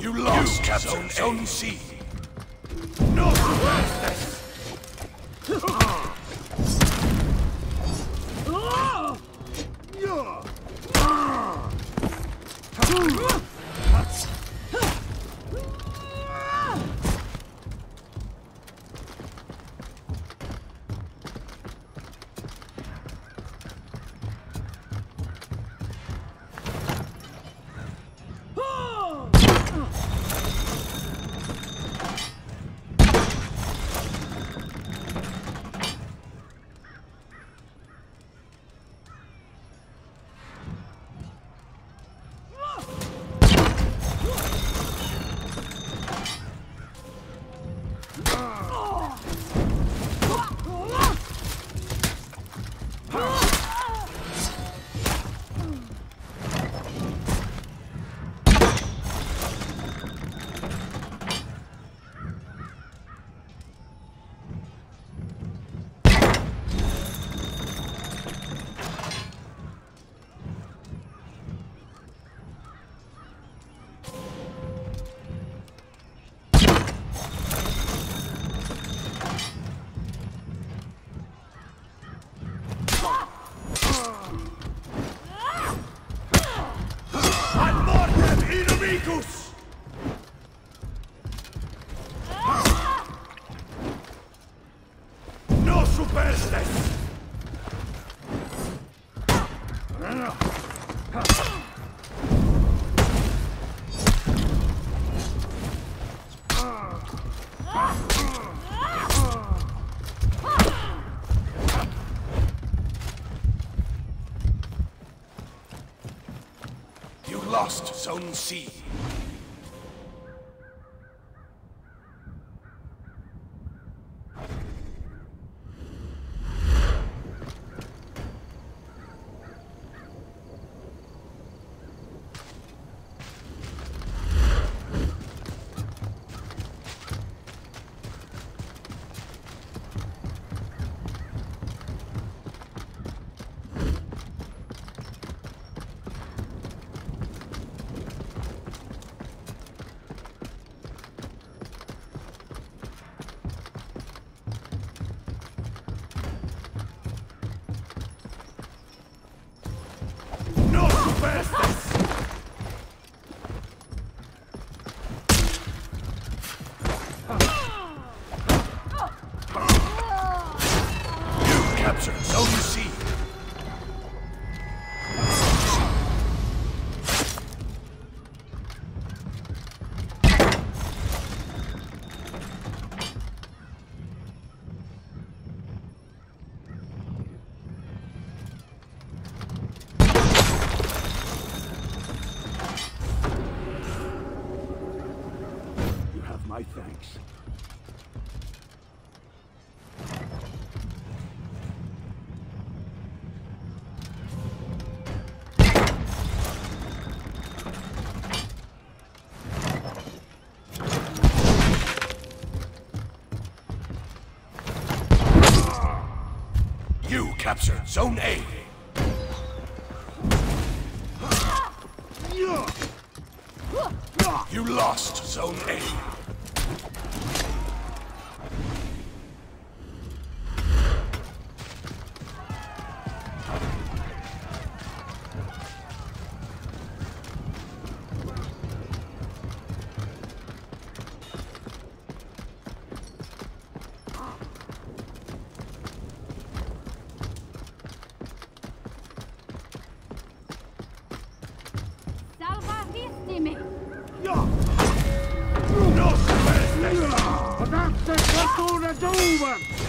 You lost, Captain Zone C. No superstes! Ad inimicus! No superstes! You lost Zone C. No superstes! So you C. You have my thanks. Captured Zone A. You lost Zone A. fortuna